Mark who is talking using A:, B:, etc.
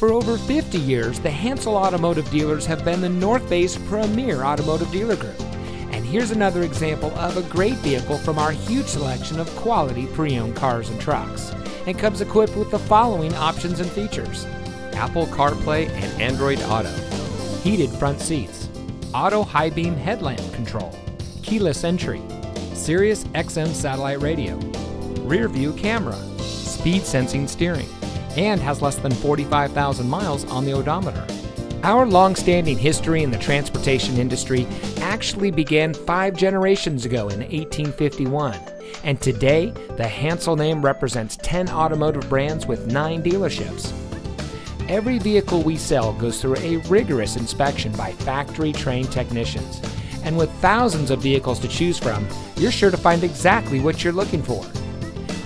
A: for over 50 years, the Hansel Automotive Dealers have been the North Bay's premier automotive dealer group. And here's another example of a great vehicle from our huge selection of quality pre owned cars and trucks. And comes equipped with the following options and features.
B: Apple CarPlay and Android Auto,
A: heated front seats, auto high beam headlamp control, keyless entry, Sirius XM satellite radio, rear view camera, speed sensing steering, and has less than 45,000 miles on the odometer. Our long standing history in the transportation industry actually began five generations ago in 1851, and today the Hansel name represents 10 automotive brands with 9 dealerships. Every vehicle we sell goes through a rigorous inspection by factory trained technicians, and with thousands of vehicles to choose from, you're sure to find exactly what you're looking for.